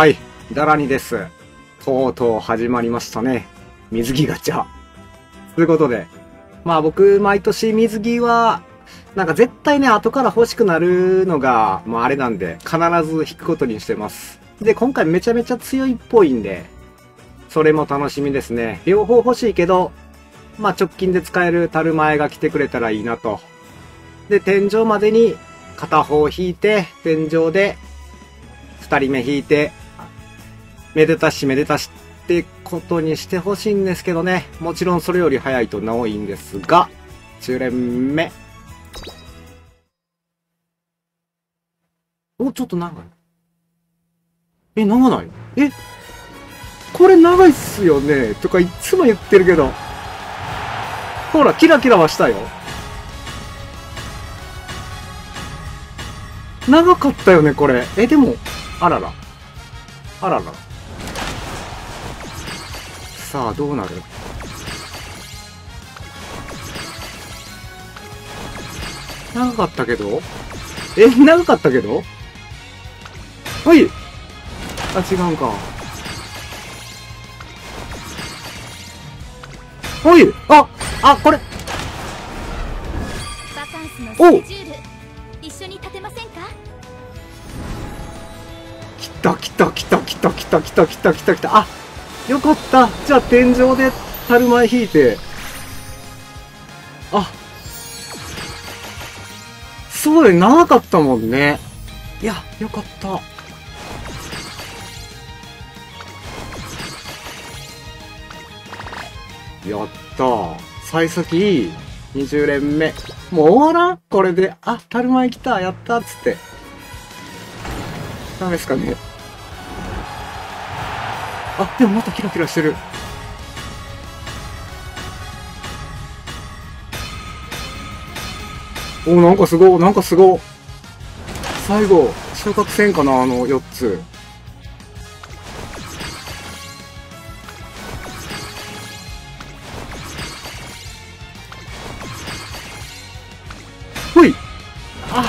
はい、ダラニです。とうとう始まりましたね。水着ガチャ。ということで、まあ僕、毎年水着は、なんか絶対ね、後から欲しくなるのが、まああれなんで、必ず引くことにしてます。で、今回めちゃめちゃ強いっぽいんで、それも楽しみですね。両方欲しいけど、まあ直近で使える樽前が来てくれたらいいなと。で、天井までに片方引いて、天井で二人目引いて、めでたしめでたしってことにしてほしいんですけどね。もちろんそれより早いとなおいんですが、10連目。お、ちょっと長い。え、長ない？え、これ長いっすよねとかいつも言ってるけど。ほら、キラキラはしたよ。長かったよね、これ。え、でも、あらら。あらら。さあ、どうなる？長かったけど？え、長かったけど？はい！あ、違うんか。おい！あ、あ、これ、バカンスのスケジュール。一緒に立てませんか？来た来た来た来た来た来た来た来た来た。あ、よかった。じゃあ天井で樽前引いて。あ、そうだよ、長かったもんね。いや、よかった。やった。幸先20連目。もう終わらん？これで。あ、樽前来た。やったっつって。ダメですかね。あ、でもまたキラキラしてる。おなんかすごい、なんかすごい。最後、昇格戦かな、あの4つ。ほいあ、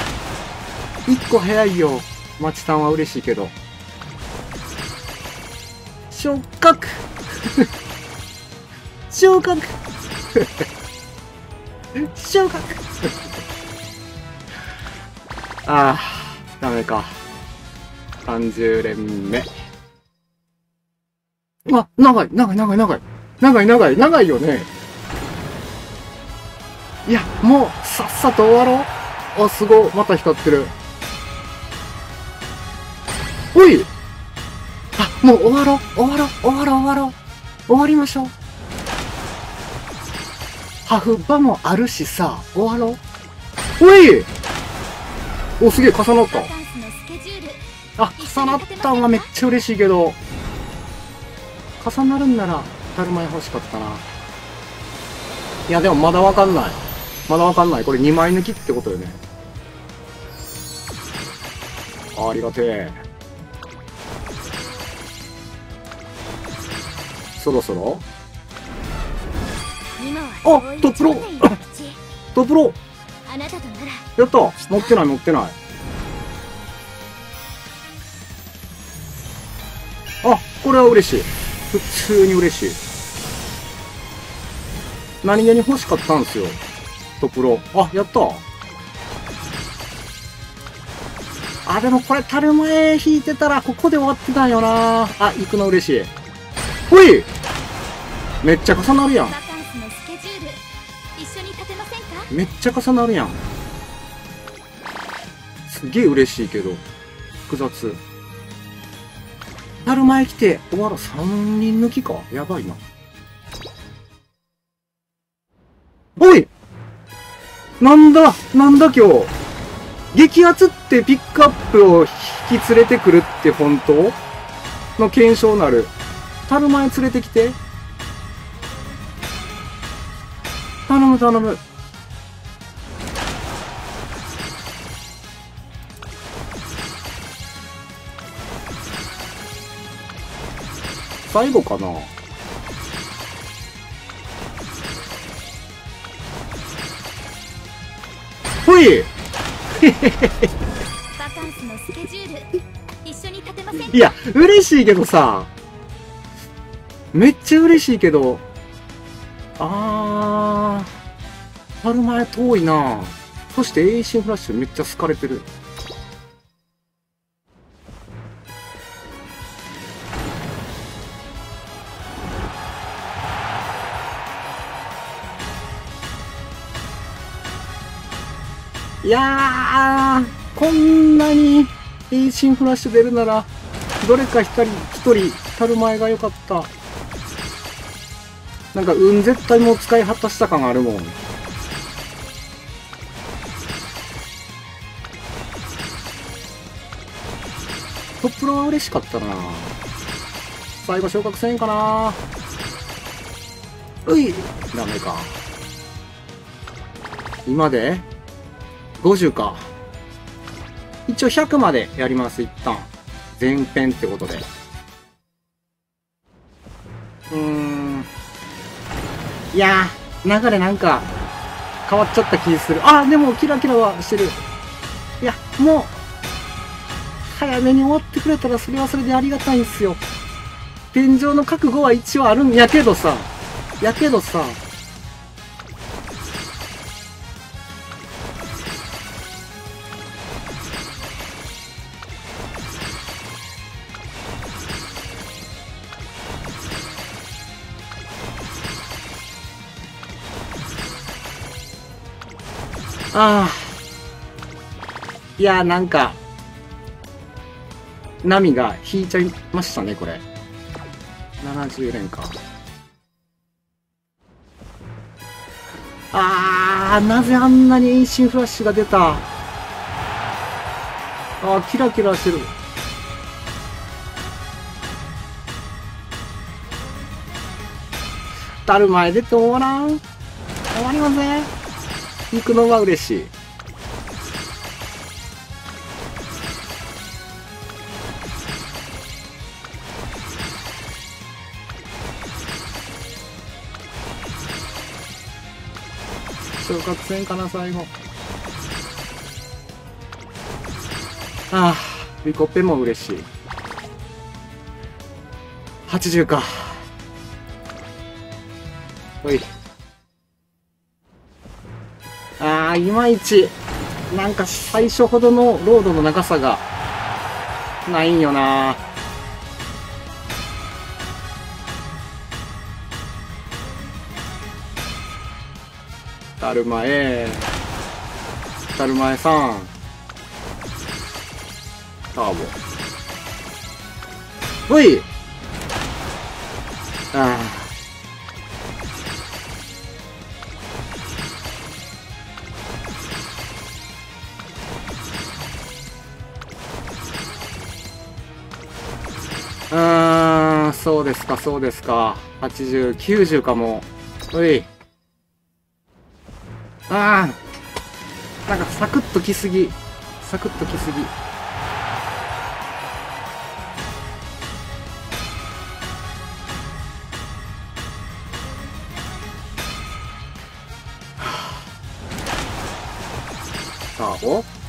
1個早いよ。まちさんは嬉しいけど。昇格昇格昇格ああ、ダメか。30連目。うわ、長い、長い、長い、長い。長い、長い、長いよね。いや、もう、さっさと終わろう。あ、すごい。また光ってる。おい、もう終わろう、終わろう、終わろう、終わろう。終わりましょう。ハフバもあるしさ、終わろう。おいお、すげえ、重なったあ、重なったんはめっちゃ嬉しいけど、重なるんなら、だるま欲しかったな。いや、でもまだわかんない。まだわかんない。これ2枚抜きってことよね。あありがてえ。そろそろ？あトップロ トップロやった乗ってない乗ってない。あ、これは嬉しい。普通に嬉しい。何気に欲しかったんですよ。トプロ。あ、やったあ、でもこれ、樽前引いてたら、ここで終わってたんよなあ、行くの嬉しい。ほい。めっちゃ重なるやん。めっちゃ重なるやん。すげえ嬉しいけど、複雑。樽前来て、終わら3人抜きか？やばいな。おい。なんだ？なんだ今日？激アツってピックアップを引き連れてくるって本当？の検証なる。たるま連れてきて。頼む頼む。最後かな？ほい！いや嬉しいけどさ。めっちゃ嬉しいけど、あー、タルマエ遠いなそしてエイシンフラッシュめっちゃ好かれてる。いやー、こんなにエイシンフラッシュ出るなら、どれか一人、一人、足る前が良かった。なんか、運絶対もう使い果たした感があるもん。トップロは嬉しかったな最後昇格せんかなういダメか。今で ?50 か。一応100までやります、一旦。前編ってことで。うーん。いやー、流れなんか、変わっちゃった気する。あー、でもキラキラはしてる。いや、もう、早めに終わってくれたらそれはそれでありがたいんすよ。天井の覚悟は一応あるんやけどさ、やけどさ、ああ。いや、なんか、波が引いちゃいましたね、これ。70連か。あー、なぜあんなに遠心フラッシュが出た？あー、キラキラしてる。たる前出て終わらん。終わりません。行くのは嬉しい。昇格戦かな、最後。ああ、リコペも嬉しい。80か。おい。いまいち、なんか最初ほどのロードの長さが、ないんよな。だるまえ。だるまえさん。ターボ。ほいああ。うーん、そうですか、そうですか。80、90かも。おい。ああ。なんかサクッと来すぎ。サクッと来すぎ。さあ、お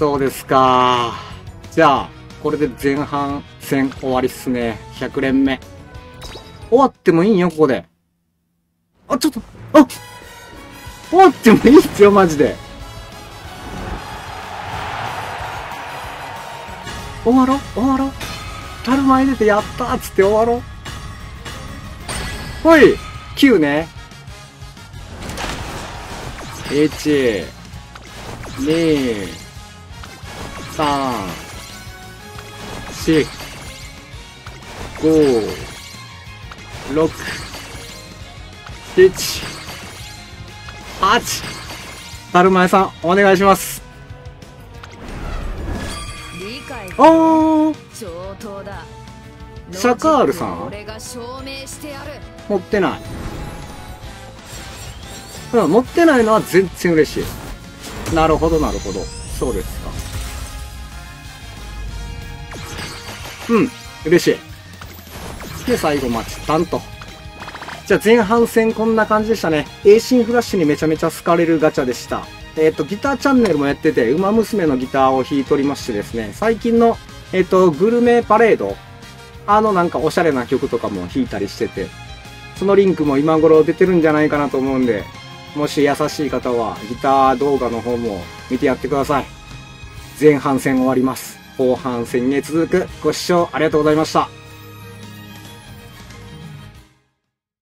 そうですか。じゃあ、これで前半戦終わりっすね。100連目。終わってもいいんよ、ここで。あ、ちょっと、あ終わってもいいっすよ、マジで。終わろ終わろたる前出てやったーっつって終わろほい !9 ね。1、2、3、4、5、6、7、8。だるまえさん、お願いします。理解おー上等だシャカールさん？持ってない。うん、持ってないのは全然嬉しい。なるほど、なるほど。そうですか。うん、嬉しい。で、最後、まあ、チタンと。じゃあ前半戦こんな感じでしたね。エイシンフラッシュにめちゃめちゃ好かれるガチャでした。えっ、と、ギターチャンネルもやってて、ウマ娘のギターを弾いておりましてですね、最近の、えっ、と、グルメパレード、あのなんかおしゃれな曲とかも弾いたりしてて、そのリンクも今頃出てるんじゃないかなと思うんで、もし優しい方はギター動画の方も見てやってください。前半戦終わります。後半戦へ続くご視聴ありがとうございました。